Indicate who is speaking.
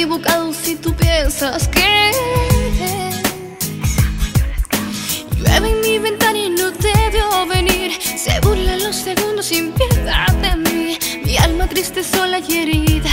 Speaker 1: equivocado si tú piensas que Llueve en mi ventana y no te veo venir. Se burlan los segundos sin piedad de mí. Mi alma triste, sola y herida.